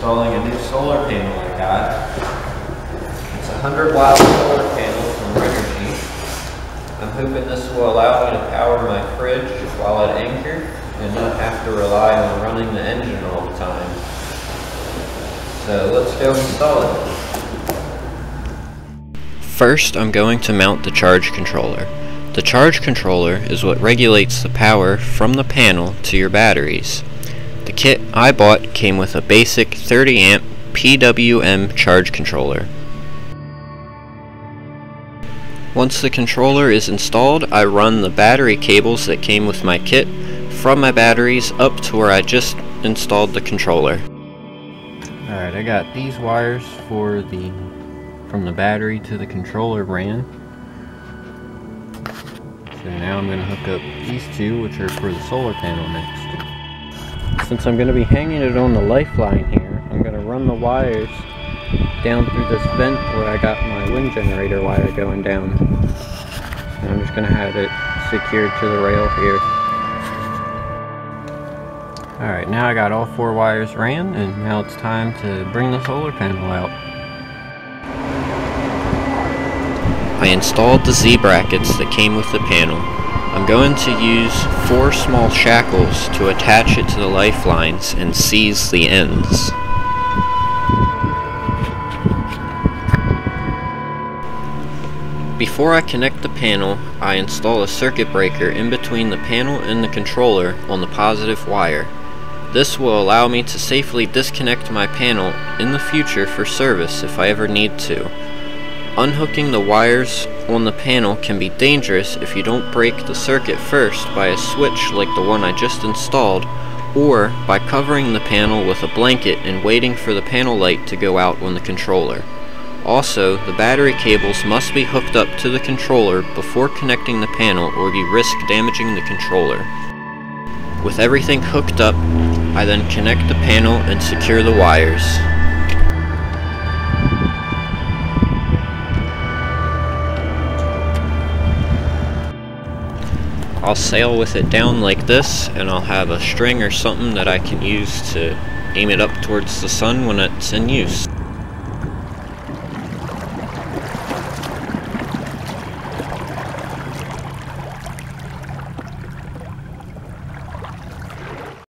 installing a new solar panel I got. It's a 100 watt solar panel from Renogy. I'm hoping this will allow me to power my fridge while at anchor and not have to rely on running the engine all the time. So let's go install it. First, I'm going to mount the charge controller. The charge controller is what regulates the power from the panel to your batteries. The kit I bought came with a basic 30 amp PWM charge controller. Once the controller is installed, I run the battery cables that came with my kit from my batteries up to where I just installed the controller. Alright, I got these wires for the from the battery to the controller ran. So now I'm going to hook up these two, which are for the solar panel next. Since I'm going to be hanging it on the lifeline here, I'm going to run the wires down through this vent where I got my wind generator wire going down. And I'm just going to have it secured to the rail here. Alright, now I got all four wires ran, and now it's time to bring the solar panel out. I installed the Z-brackets that came with the panel. I'm going to use four small shackles to attach it to the lifelines and seize the ends. Before I connect the panel, I install a circuit breaker in between the panel and the controller on the positive wire. This will allow me to safely disconnect my panel in the future for service if I ever need to. Unhooking the wires on the panel can be dangerous if you don't break the circuit first by a switch like the one I just installed, or by covering the panel with a blanket and waiting for the panel light to go out on the controller. Also, the battery cables must be hooked up to the controller before connecting the panel or you risk damaging the controller. With everything hooked up, I then connect the panel and secure the wires. I'll sail with it down like this and I'll have a string or something that I can use to aim it up towards the sun when it's in use.